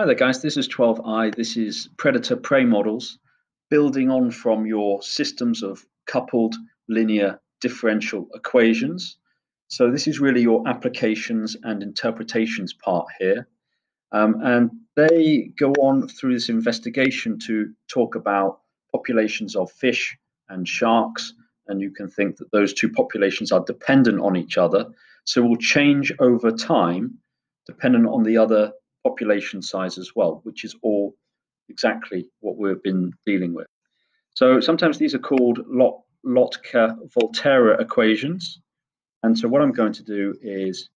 Hi there guys, this is 12i. This is predator-prey models building on from your systems of coupled linear differential equations. So this is really your applications and interpretations part here. Um, and they go on through this investigation to talk about populations of fish and sharks. And you can think that those two populations are dependent on each other. So will change over time dependent on the other population size as well, which is all exactly what we've been dealing with. So sometimes these are called Lot Lotka-Volterra equations. And so what I'm going to do is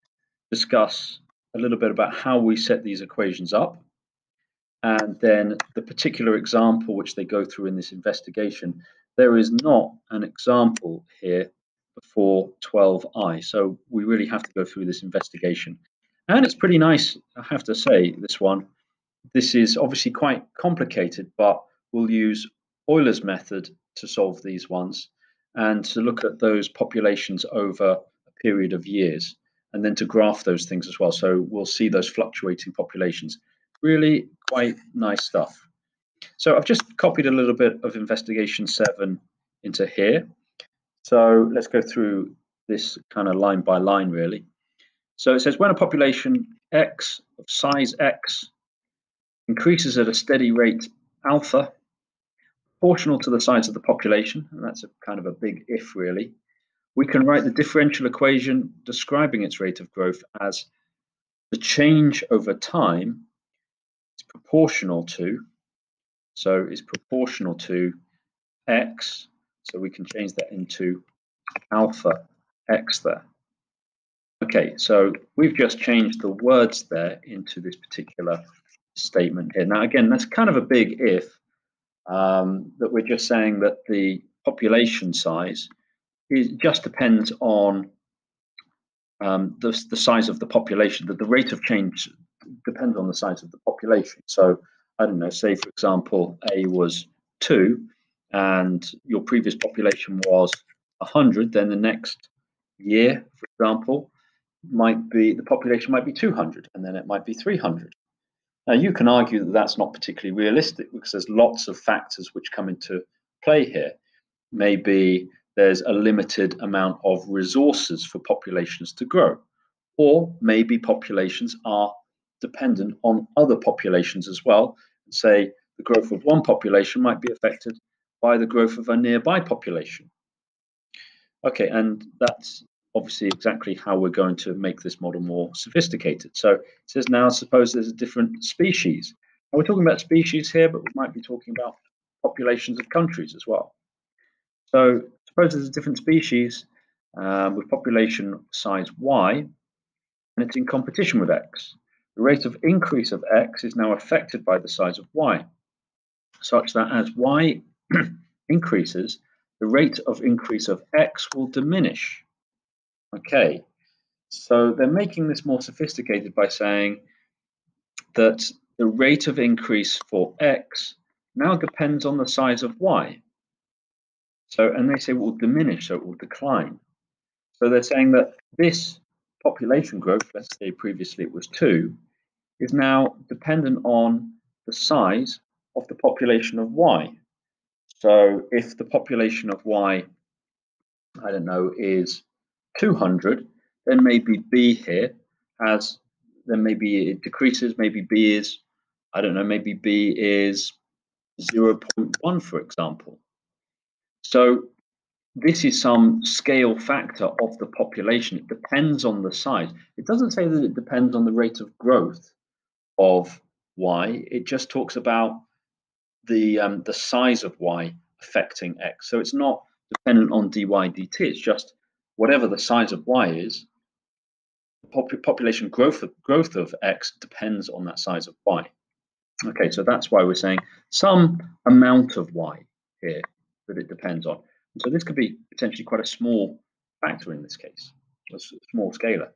discuss a little bit about how we set these equations up. And then the particular example which they go through in this investigation, there is not an example here before 12i. So we really have to go through this investigation. And it's pretty nice, I have to say, this one. This is obviously quite complicated, but we'll use Euler's method to solve these ones and to look at those populations over a period of years and then to graph those things as well. So we'll see those fluctuating populations. Really quite nice stuff. So I've just copied a little bit of investigation seven into here. So let's go through this kind of line by line really. So it says when a population X of size X increases at a steady rate alpha, proportional to the size of the population, and that's a kind of a big if really, we can write the differential equation describing its rate of growth as the change over time is proportional to, so is proportional to x, so we can change that into alpha x there. Okay, so we've just changed the words there into this particular statement here. Now, again, that's kind of a big if, um, that we're just saying that the population size is just depends on um, the, the size of the population, that the rate of change depends on the size of the population. So, I don't know, say for example, A was two and your previous population was 100, then the next year, for example, might be the population might be 200 and then it might be 300 now you can argue that that's not particularly realistic because there's lots of factors which come into play here. Maybe there's a limited amount of resources for populations to grow or maybe populations are dependent on other populations as well. And say the growth of one population might be affected by the growth of a nearby population. Okay and that's obviously exactly how we're going to make this model more sophisticated. So it says now suppose there's a different species. Now we're talking about species here, but we might be talking about populations of countries as well. So suppose there's a different species um, with population size y, and it's in competition with x. The rate of increase of x is now affected by the size of y, such that as y increases, the rate of increase of x will diminish Okay, so they're making this more sophisticated by saying that the rate of increase for x now depends on the size of y. So, and they say it will diminish, so it will decline. So they're saying that this population growth, let's say previously it was two, is now dependent on the size of the population of y. So if the population of y, I don't know, is 200, then maybe B here has, then maybe it decreases, maybe B is, I don't know, maybe B is 0.1, for example. So this is some scale factor of the population. It depends on the size. It doesn't say that it depends on the rate of growth of y. It just talks about the um, the size of y affecting x. So it's not dependent on dy dt. It's just whatever the size of y is, the population growth of, growth of x depends on that size of y. Okay, so that's why we're saying some amount of y here that it depends on. And so this could be potentially quite a small factor in this case, a small scalar.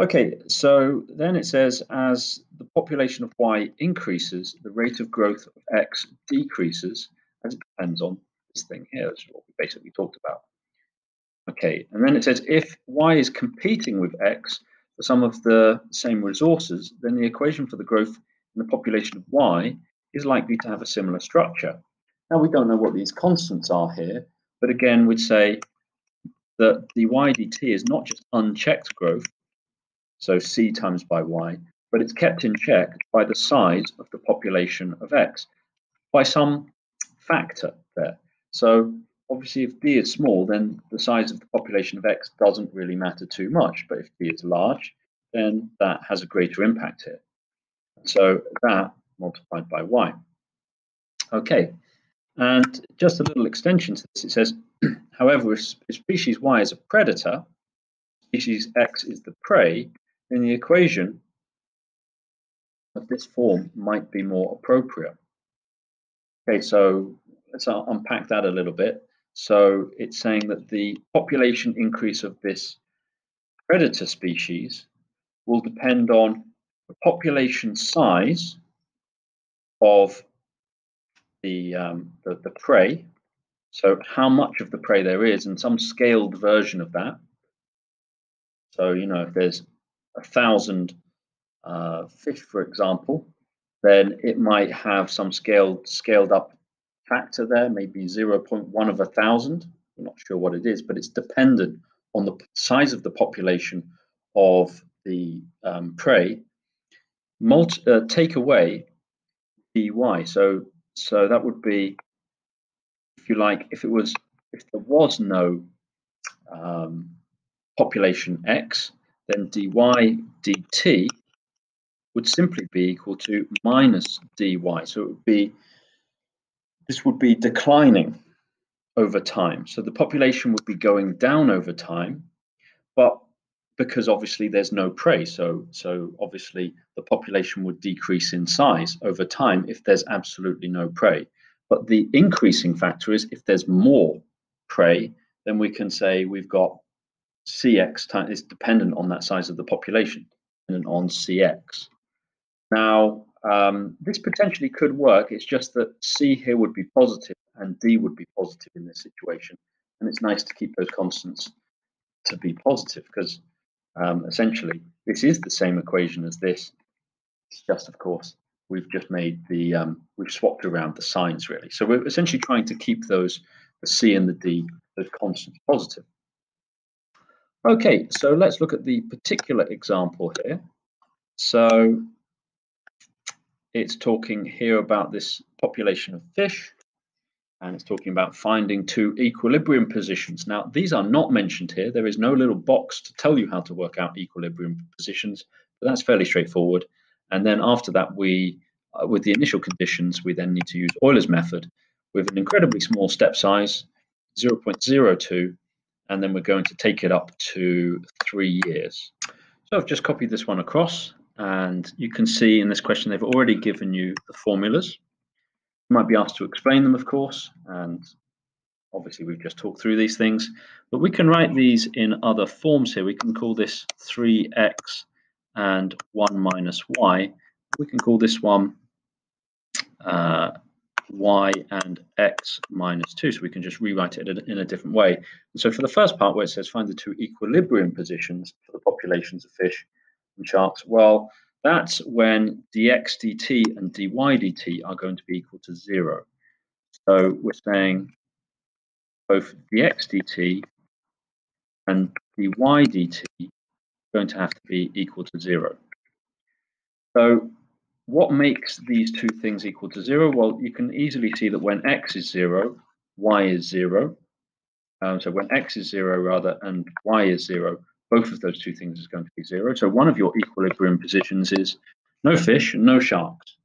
Okay, so then it says as the population of y increases, the rate of growth of x decreases as it depends on this thing here. That's what we basically talked about. Okay, and then it says if y is competing with x for some of the same resources, then the equation for the growth in the population of y is likely to have a similar structure. Now, we don't know what these constants are here, but again, we'd say that the y dt is not just unchecked growth, so c times by y, but it's kept in check by the size of the population of x, by some factor there. So obviously if d is small, then the size of the population of x doesn't really matter too much. But if d is large, then that has a greater impact here. So that multiplied by y. Okay, and just a little extension to this, it says, however, if species y is a predator, species x is the prey, then the equation of this form might be more appropriate. Okay, so let's unpack that a little bit. So it's saying that the population increase of this predator species will depend on the population size of the, um, the, the prey, so how much of the prey there is, and some scaled version of that. So you know, if there's a thousand uh, fish, for example, then it might have some scaled scaled up factor there, maybe 0.1 of a thousand. I'm not sure what it is, but it's dependent on the size of the population of the um, prey. Multi, uh, take away dy. So so that would be, if you like, if it was if there was no um, population x, then dy dt would simply be equal to minus dy. So it would be, this would be declining over time. So the population would be going down over time, but because obviously there's no prey, so so obviously the population would decrease in size over time if there's absolutely no prey. But the increasing factor is if there's more prey, then we can say we've got cx time is dependent on that size of the population, and on cx. Now, um, this potentially could work. It's just that C here would be positive and D would be positive in this situation. And it's nice to keep those constants to be positive because um, essentially this is the same equation as this. It's just, of course, we've just made the, um, we've swapped around the signs really. So we're essentially trying to keep those, the C and the D, those constants positive. Okay, so let's look at the particular example here. So it's talking here about this population of fish and it's talking about finding two equilibrium positions. Now, these are not mentioned here. There is no little box to tell you how to work out equilibrium positions, but that's fairly straightforward. And then after that, we, uh, with the initial conditions, we then need to use Euler's method with an incredibly small step size, 0.02, and then we're going to take it up to three years. So I've just copied this one across and you can see in this question, they've already given you the formulas. You might be asked to explain them, of course, and obviously we've just talked through these things, but we can write these in other forms here. We can call this 3x and 1 minus y. We can call this one uh, y and x minus 2. So we can just rewrite it in a different way. And so for the first part where it says find the two equilibrium positions for the populations of fish, sharks? Well, that's when dx dt and dy dt are going to be equal to zero. So we're saying both dx dt and dy dt are going to have to be equal to zero. So what makes these two things equal to zero? Well, you can easily see that when x is zero, y is zero. Um, so when x is zero rather and y is zero, both of those two things is going to be zero. So one of your equilibrium positions is no fish and no sharks.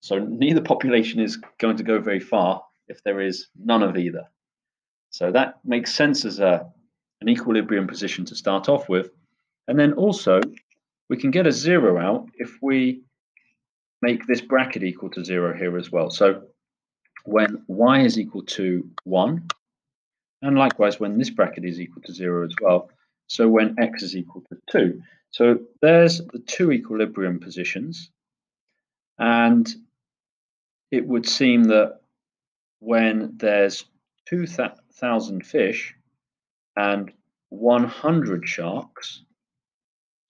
So neither population is going to go very far if there is none of either. So that makes sense as a, an equilibrium position to start off with. And then also, we can get a zero out if we make this bracket equal to zero here as well. So when y is equal to 1, and likewise when this bracket is equal to 0 as well, so when x is equal to 2. So there's the two equilibrium positions. And it would seem that when there's 2,000 fish and 100 sharks,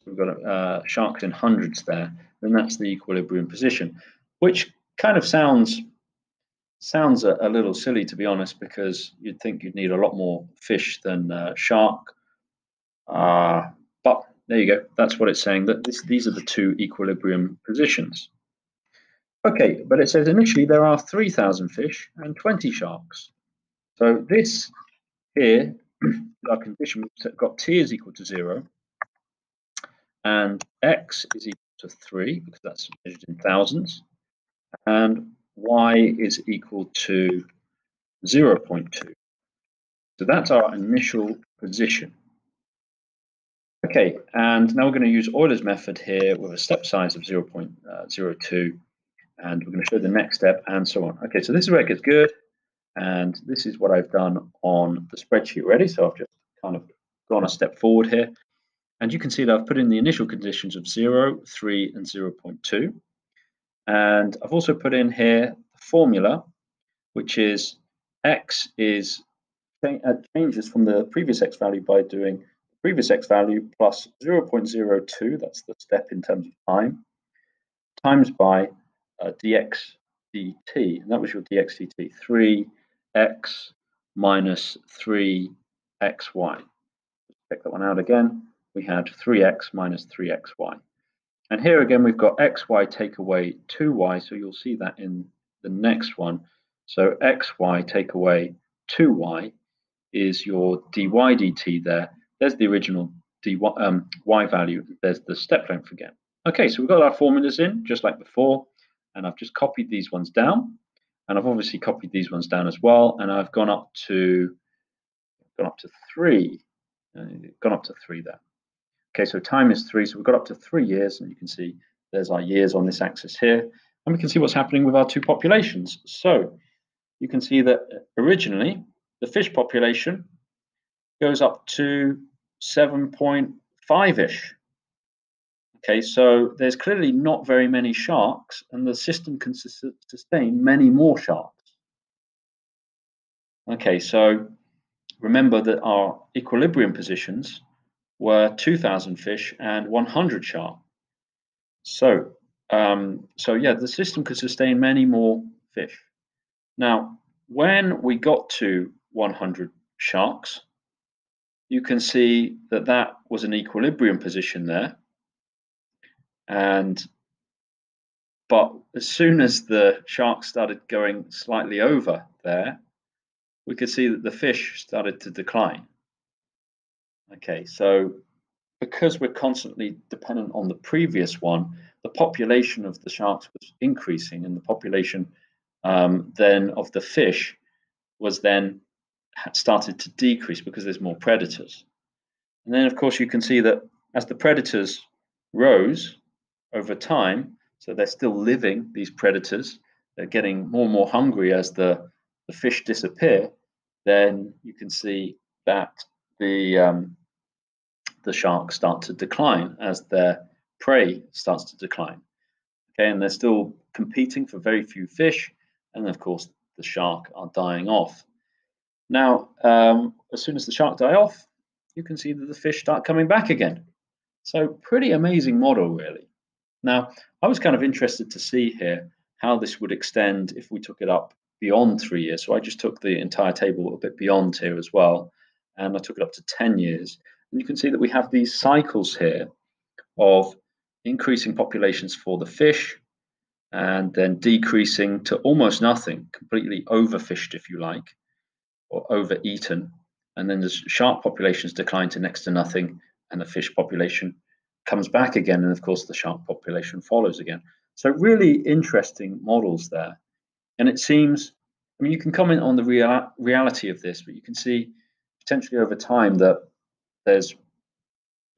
we've got uh, sharks in hundreds there, then that's the equilibrium position, which kind of sounds sounds a, a, little silly to be honest, because you'd think you'd need a lot more fish than uh, shark. Uh, but there you go. That's what it's saying. That this, these are the two equilibrium positions. Okay, but it says initially there are 3,000 fish and 20 sharks. So this here, our condition, we've got t is equal to zero, and x is equal to three because that's measured in thousands, and y is equal to 0.2. So that's our initial position. Okay, and now we're going to use Euler's method here with a step size of 0.02, uh, and we're going to show the next step and so on. Okay, so this is where it gets good, and this is what I've done on the spreadsheet already. So I've just kind of gone a step forward here, and you can see that I've put in the initial conditions of 0, 3, and 0.2. And I've also put in here the formula, which is x is uh, changes from the previous x value by doing previous x value plus 0.02, that's the step in terms of time, times by uh, dx dt, and that was your dx dt, 3x minus 3xy. Check that one out again. We had 3x minus 3xy. And here again, we've got xy take away 2y, so you'll see that in the next one. So xy take away 2y is your dy dt there, there's the original dy, um, y value. There's the step length again. Okay, so we've got our formulas in, just like before, and I've just copied these ones down, and I've obviously copied these ones down as well, and I've gone up to gone up to three, uh, gone up to three there. Okay, so time is three, so we've got up to three years, and you can see there's our years on this axis here, and we can see what's happening with our two populations. So you can see that originally the fish population goes up to 7.5-ish. Okay, so there's clearly not very many sharks, and the system can sustain many more sharks. Okay, so remember that our equilibrium positions were 2,000 fish and 100 shark. So, um, so yeah, the system could sustain many more fish. Now, when we got to 100 sharks, you can see that that was an equilibrium position there. And but as soon as the shark started going slightly over there, we could see that the fish started to decline. Okay, so because we're constantly dependent on the previous one, the population of the sharks was increasing, and the population um, then of the fish was then started to decrease because there's more predators. And then, of course, you can see that as the predators rose over time, so they're still living, these predators, they're getting more and more hungry as the, the fish disappear, then you can see that the, um, the sharks start to decline as their prey starts to decline. Okay, and they're still competing for very few fish, and of course, the shark are dying off. Now, um, as soon as the shark die off, you can see that the fish start coming back again. So pretty amazing model, really. Now, I was kind of interested to see here how this would extend if we took it up beyond three years. So I just took the entire table a bit beyond here as well, and I took it up to 10 years. And you can see that we have these cycles here of increasing populations for the fish and then decreasing to almost nothing, completely overfished, if you like, or overeaten, and then the shark populations decline to next to nothing, and the fish population comes back again, and of course the shark population follows again. So really interesting models there, and it seems. I mean, you can comment on the real, reality of this, but you can see potentially over time that there's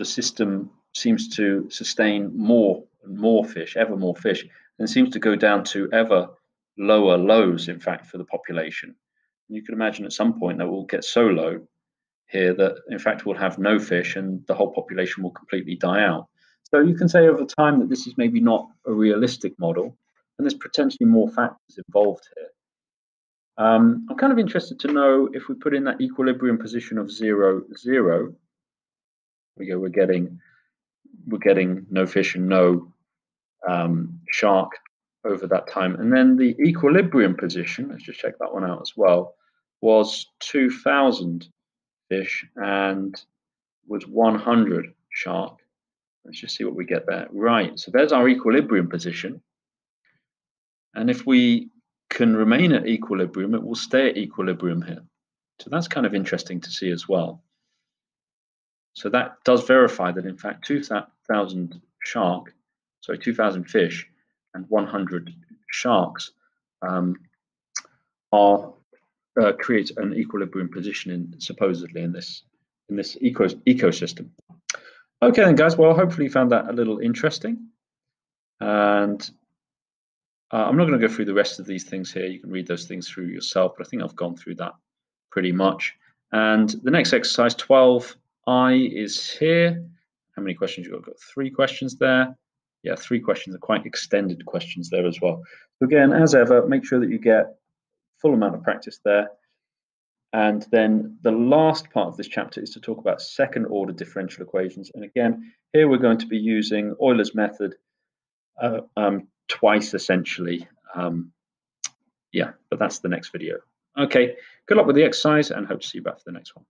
the system seems to sustain more and more fish, ever more fish, and seems to go down to ever lower lows, in fact, for the population you can imagine at some point that we'll get so low here that in fact we'll have no fish and the whole population will completely die out. So you can say over time that this is maybe not a realistic model and there's potentially more factors involved here. Um, I'm kind of interested to know if we put in that equilibrium position of zero, zero, we go, we're getting, we're getting no fish and no um, shark over that time. And then the equilibrium position, let's just check that one out as well, was 2,000 fish and was 100 shark. Let's just see what we get there. Right, so there's our equilibrium position. And if we can remain at equilibrium, it will stay at equilibrium here. So that's kind of interesting to see as well. So that does verify that in fact 2,000 shark, sorry, 2,000 fish and 100 sharks um, are uh, create an equilibrium position in supposedly in this in this eco ecosystem. Okay then guys, well hopefully you found that a little interesting. And uh, I'm not going to go through the rest of these things here. You can read those things through yourself, but I think I've gone through that pretty much. And the next exercise, 12i, is here. How many questions you got? got three questions there. Yeah, three questions are quite extended questions there as well. So again, as ever, make sure that you get full amount of practice there. And then the last part of this chapter is to talk about second order differential equations. And again, here we're going to be using Euler's method uh, um, twice essentially. Um, yeah, but that's the next video. Okay, good luck with the exercise and hope to see you back for the next one.